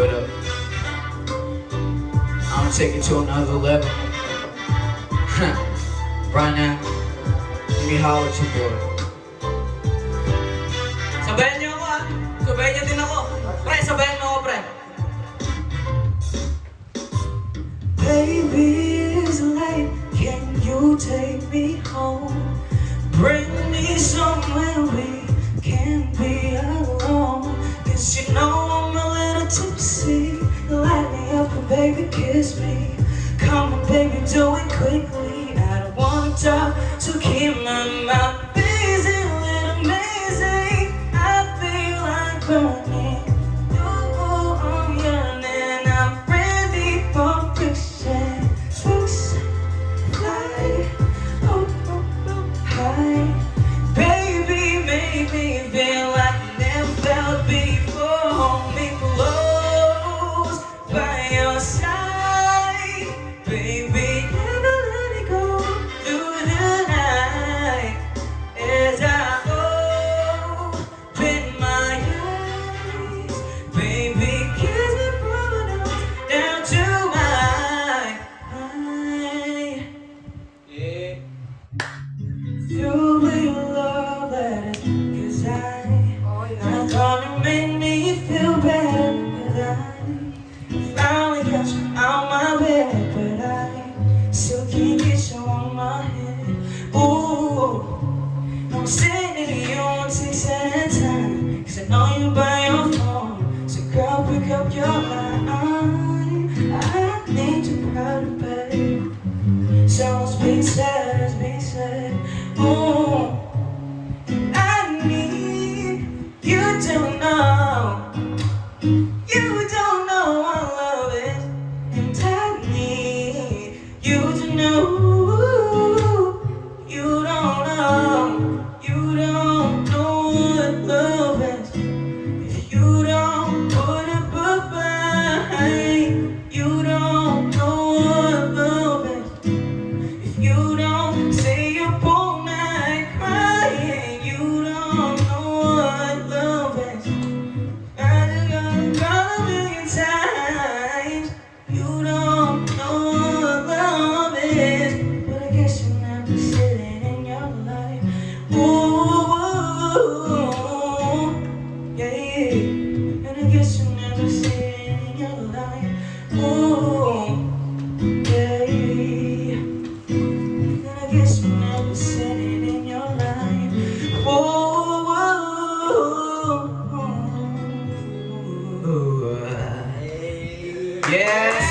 but uh, I'm gonna take it to another level. right now, let me holler at you, boy. Sabayan niyo ako ah. Sabayan niyo din ako. Pre, sabayan mo ako, pre. Baby, it's late. Can you take me home? Bring me somewhere we can be kiss me. Come on, baby, do it quickly. I don't wanna talk, so keep my mouth busy. Little amazing. I feel like burning. Ooh, I'm yearning. I'm ready for friction. Friction. Hi. Oh, oh, oh, hi. Baby, make me feel like I never felt before. Hold me close by your side. Baby, never let it go through the night. As I open my eyes, baby, kiss me from my nose down to my eye. Yeah. You will love cause I, I thought made me feel better I finally got you out my bed your phone So girl pick up your line I need you proud babe so speak sad, speak sad. Ooh, Uh, yes, sir.